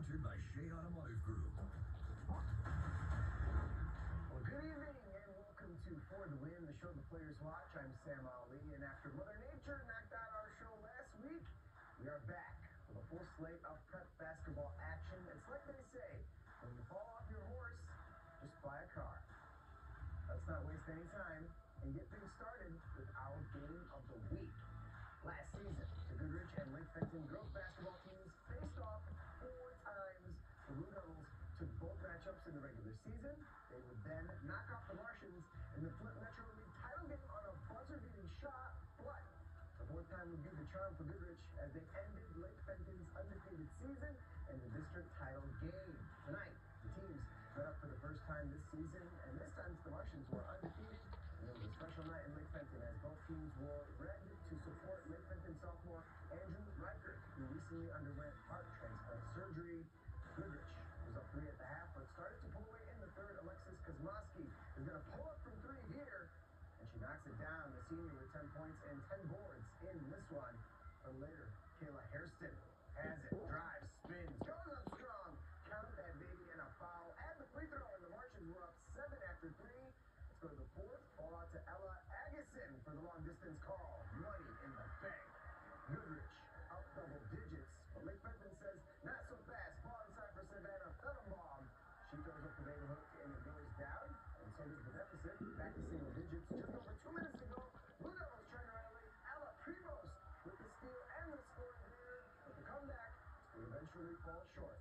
Group. Well, good evening and welcome to For the Win, the show the players watch. I'm Sam Ali, and after Mother Nature knocked out our show last week, we are back with a full slate of prep basketball action. It's like they say, when you fall off your horse, just buy a car. Let's not waste any time and get things started with our game of the week. Last season, the Goodrich and Lake Fenton girls basketball teams faced off four times. The Blue Devils took the regular season. They would then knock off the Martians in the Flint Metro League title game on a buzzer-beating shot, but the fourth time would be the charm for Goodrich as they ended Lake Fenton's undefeated season in the district title game. Tonight, the teams met up for the first time this season, and this time the Martians were undefeated. And it was a special night in Lake Fenton as both teams wore red to support Lake Fenton sophomore Andrew Reichert, who recently underwent heart transplant surgery. Goodrich was up three at the half, but started to pull away in the third. Alexis Kosmowski is going to pull up from three here, and she knocks it down. The senior with 10 points and 10 boards in this one. But later, Kayla Hairston has it, drives, spins, goes up strong, count that baby, and a foul, and the free throw, and the Martians were up seven after three. Let's go to the fourth, ball out to Ella Agason for the long distance call. Money in the bank. Goodrich up double digits, but Lake Fenton says, not so fast. Ball inside for Savannah Fellenbaum. She throws up the baby hook, and it goes down, and so does the deficit. Back to single digits. Just over two minutes to go. Blue Devils trying to rally Ella Primos with the steal and the score there, but the comeback would eventually fall short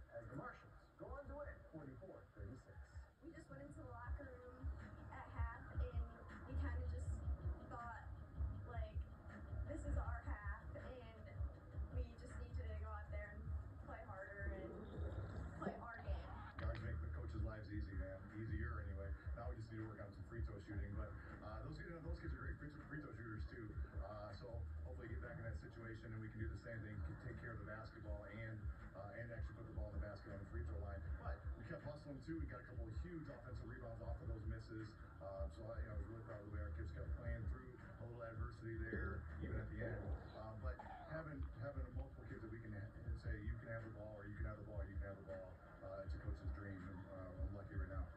huge offensive rebounds off of those misses. Uh, so I, you know, I was really proud of the way our kids kept playing through a little adversity there, even at the end. Um, but having having multiple kids that we can say you can have the ball or you can have the ball or you can have the ball, uh, it's a coach's dream. And uh, I'm lucky right now.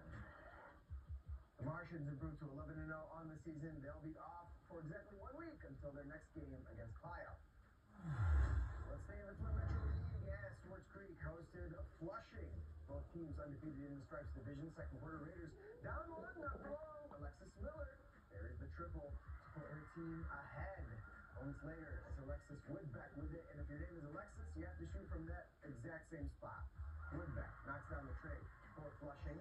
The Martians improved to 11 0 on the season. They'll be off for exactly one week until their next teams undefeated in the Stripes division. Second quarter Raiders down one, not long. Alexis Miller there's the triple to put her team ahead. Moments later, it's Alexis Woodbeck with it. And if your name is Alexis, you have to shoot from that exact same spot. Woodbeck knocks down the trade for Flushing.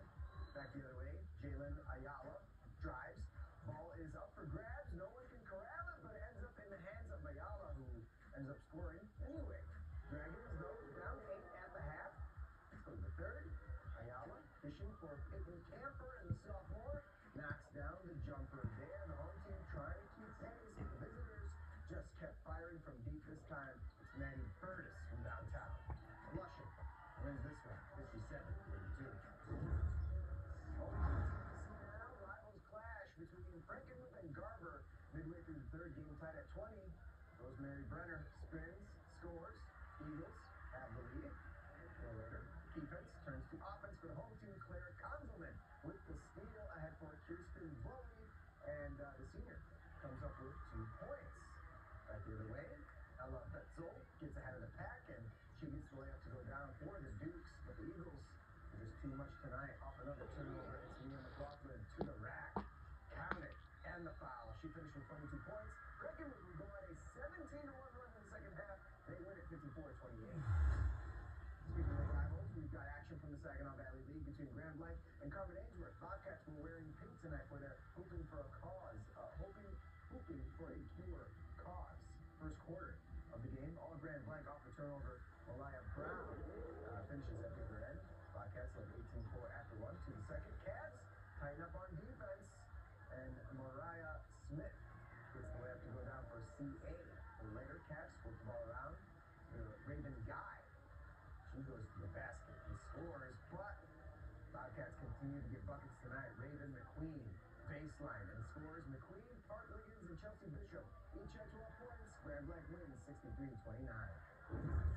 Back the other way, Jalen Ayala drives. Ball is up for grabs. No one can corral it, but it ends up in the hands of Ayala, who ends up scoring anyway. Dragons, though, down eight at the half. Let's go to the third. Ayala for Peyton Camper and the sophomore. Knocks down the jumper there. The home team trying to keep pace. The visitors just kept firing from deep this time. It's Manny Curtis from downtown. Flushing wins this one, 57-32. Home teams now. Rivals clash between Frankenmuth and Garber. Midway through the third game tied at 20. Rosemary Brenner spins, scores. Eagles have the lead. Later, defense turns to offense for the home team. 24 28. Speaking of rivals, we've got action from the Saginaw Valley League between Grand Blanc and Carman Ainsworth. Bobcats were wearing pink tonight for they're hoping for a cause, uh, hoping, hoping for a cure cause. First quarter of the game, all Grand Blanc off the turnover. Malaya Brown uh, finishes at the other end. Bobcats led 18-4 after one to the second. Cavs tighten up on wins 63-29. Because we've got much more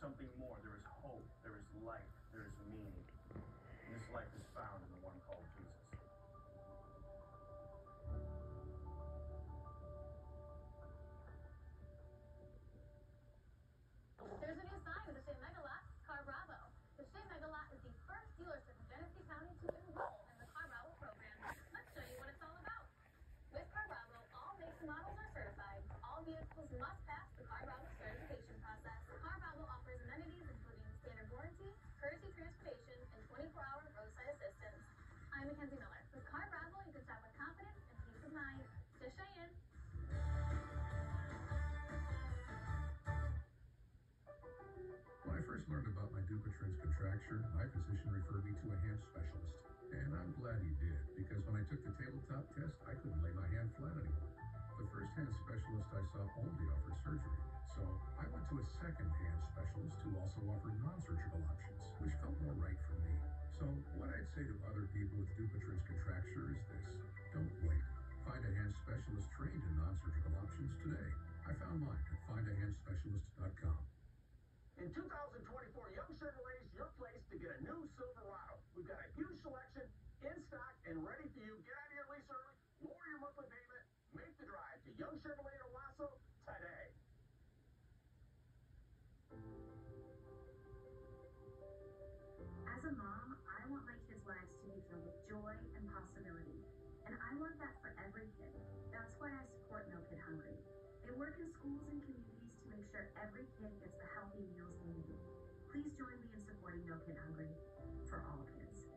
something more. There is hope. There is life. There is meaning. And this life is found in the one Mackenzie Miller. With Car Bravo, you can shop with confidence and peace of mind. Just Cheyenne. When I first learned about my Dupuytren's contracture, my physician referred me to a hand specialist. And I'm glad he did, because when I took the tabletop test, I couldn't lay my hand flat anymore. The first hand specialist I saw only offered surgery. So I went to a second hand specialist who also offered non-surgical options, which felt more right for me. So what I'd say to other people with Dupuytren's contracture is this. Don't wait. Find a hand specialist trained in non-surgical options today. I found mine at findahandspecialist.com. In 2024, Young Chevrolet is your place to get a new Silverado. We've got a huge selection in stock and ready for you. Get out of your lease early, lower your monthly payment, make the drive to Young Chevrolet every kid gets the healthy meals they need. Please join me in supporting No Kid Hungry for all kids.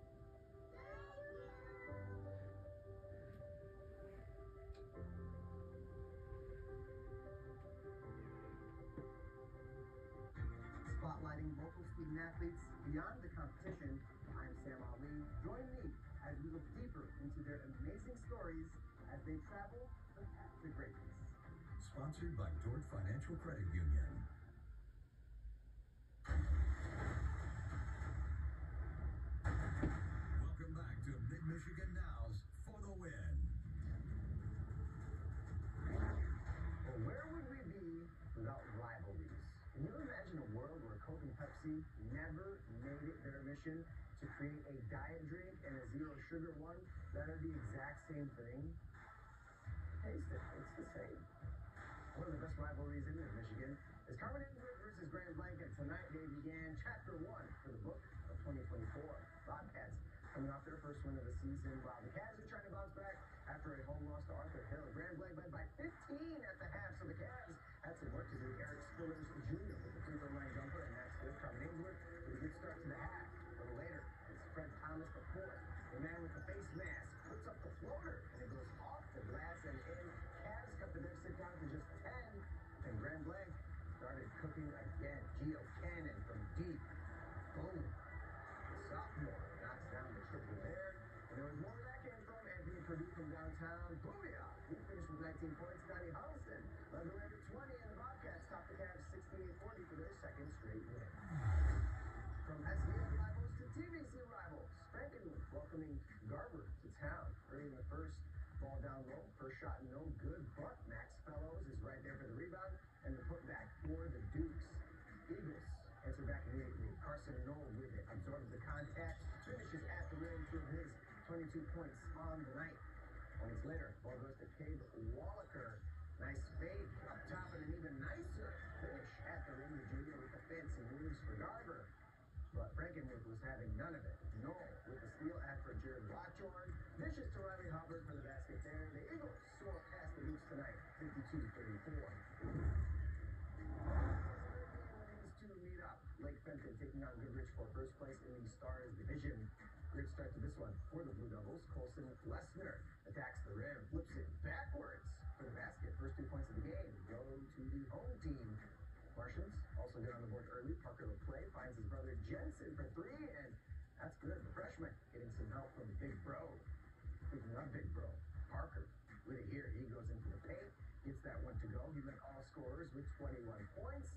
Spotlighting local student athletes beyond the competition, I'm Sam Ali. Join me as we look deeper into their amazing stories as they travel the path to greatness. Sponsored by Dort Financial Credit Union. Welcome back to Mid Michigan Now's For the Win. Well, where would we be without rivalries? Can you imagine a world where Coke and Pepsi never made it their mission to create a diet drink and a zero sugar one that are the exact same thing? Taste it, best in Michigan is Carman Ainsworth versus Grand Blanc, and tonight they began chapter one for the book of 2024. Bobcats coming off their first win of the season, while the Cavs are trying to bounce back after a home loss to Arthur Hill. Grand Blanc led by 15 at the half, so the Cavs had some work to do. Eric Spillers Jr. 16 points, Donnie Huddleston, who ran 20, in the Bobcats topped the Cavs 68-40 for their second straight win. From SBA rivals to TVC rivals, Frankenmuth welcoming Garber to town, bringing the first ball down low, first shot no good, but Max Fellows is right there for the rebound and the putback for the Dukes. Eagles answer back immediately. Carson Knoll with it, absorbs the contact, finishes at the rim to his 22 points on the night. Points later, ball goes to Cade Wallaker. Nice fade up top and an even nicer finish at the rim. Junior with the fancy moves for Garber. But Frankenmuth was having none of it. Knoll with the steal after Jared Watchorn. Vicious to Riley Hubbard for the basket there. The Eagles soar past the Dukes tonight, 52-34. These two meet taking on Goodrich for first place in the Stars division. Great start to this one for the Blue Devils. Colson Lesnar attacks the rim, flips it backwards for the basket. First two points of the game go to the home team. Martians also get on the board early. Parker LaPlay finds his brother Jensen for three, and that's good. The freshman getting some help from Big Bro. Speaking of Big Bro, Parker with it here. He goes into the paint, gets that one to go. He led all scorers with 21 points.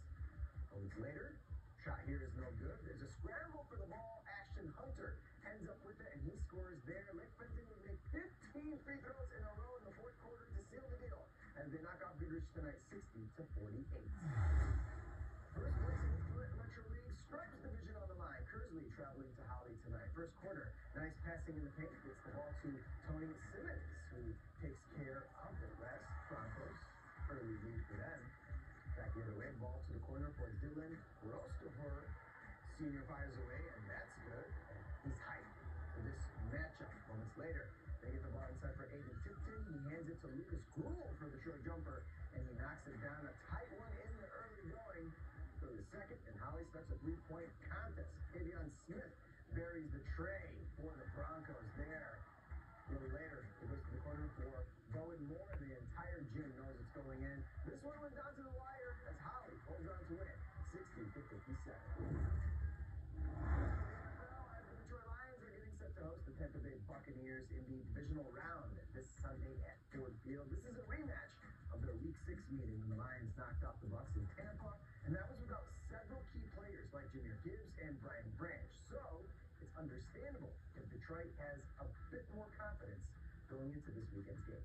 Moments later, shot here is no good. There's a scramble for the ball. Ashton Hunter ends up with it, and he scores there. Lake Fenton would make 15 free throws in a row in the fourth quarter to seal the deal as they knock off Goodrich tonight 60 to 48. First place in the Flint Metro League Stripes division on the line. Kearsley traveling to Holly tonight. First quarter, nice passing in the paint. Gets the ball to Tony Simmons, who takes care of the West Broncos. Early lead for them. Back the other way, ball to the corner for Dylan Rostover. Senior fires away, to Lucas Gruel for the short jumper, and he knocks it down. A tight one in the early going for the second, and Holly starts a three-point contest. Avion Smith buries the tray for the Broncos there. Little later, it goes to the corner for Bowen Moore. The entire gym knows it's going in. This one went down to the wire as Holly holds on to win it, 60 to 57. NFL, the Detroit Lions are getting set to host the Tampa Bay Buccaneers in the divisional round this Sunday at Ford Field. This is a rematch of their Week Six meeting when the Lions knocked off the Bucs in Tampa, and that was without several key players like Jahmyr Gibbs and Brian Branch. So it's understandable if Detroit has a bit more confidence going into this weekend's game.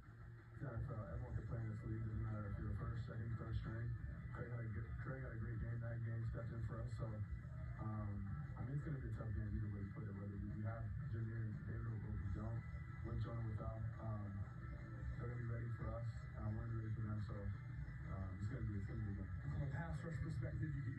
Yeah, so everyone can play in this league. Doesn't matter if you're the first, second, third string. Craig had a good, Craig had a great game. That game stepped in for us. So, um, I mean, it's gonna be a tough game either way you put it. Whether we, we have Jahmyr and David or we don't, with Jonah without, um, they're gonna be ready for us. Um, we're gonna be ready for them. So, um, it's gonna be it's gonna be a good game. From a pass rush perspective, you, you you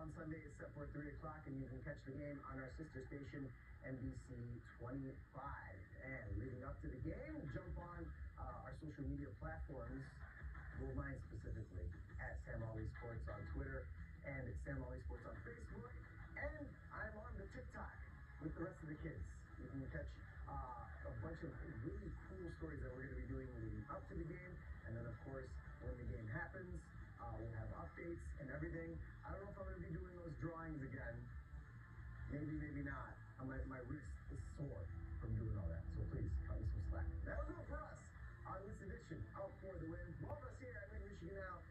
on Sunday is set for 3 o'clock, and you can catch the game on our sister station, NBC 25. And leading up to the game, jump on uh, our social media platforms, well, mine specifically, at Sam Ali Sports on Twitter and at Sam Ali Sports on Facebook. And I'm on the TikTok with the rest of the kids. You can catch uh, a bunch of really cool stories that we're going to be doing leading up to the game. And then, of course, when the game happens, uh, we'll have updates and everything. I don't know if I'm going to be doing those drawings again. Maybe, maybe not. My, my wrist is sore from doing all that, so please cut me some slack. That'll do it for us on this edition of For the Win. All of us here at Mid Michigan now.